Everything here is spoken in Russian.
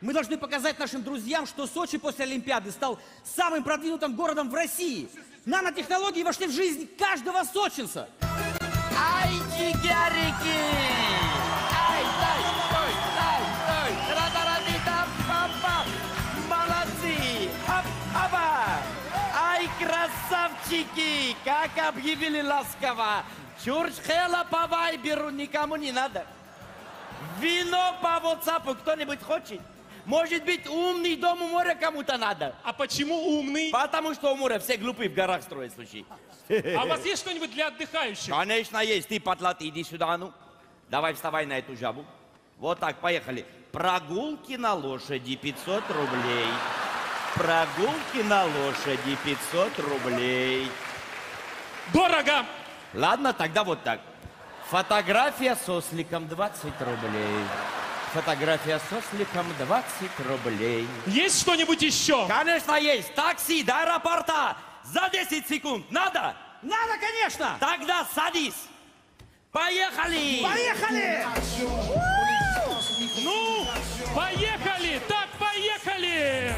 Мы должны показать нашим друзьям, что Сочи после Олимпиады стал самым продвинутым городом в России. Нанотехнологии вошли в жизнь каждого сочинца. Ай! Ай, красавчики! Как объявили ласково! Чурчхела по вайберу никому не надо. Вино по ватсапу кто-нибудь хочет? Может быть, умный дом у моря кому-то надо? А почему умный? Потому что у моря все глупые в горах строят, слушай. А у вас есть что-нибудь для отдыхающих? Конечно, есть. Ты, потлат, иди сюда, ну. Давай вставай на эту жабу. Вот так, поехали. Прогулки на лошади 500 рублей. Прогулки на лошади 500 рублей. Дорого! Ладно, тогда вот так. Фотография с осликом 20 рублей. Фотография сосликом 20 рублей. Есть что-нибудь еще? Конечно, есть. Такси до аэропорта за 10 секунд. Надо? Надо, конечно. Тогда садись. Поехали! Поехали! Ну, поехали! Так, поехали!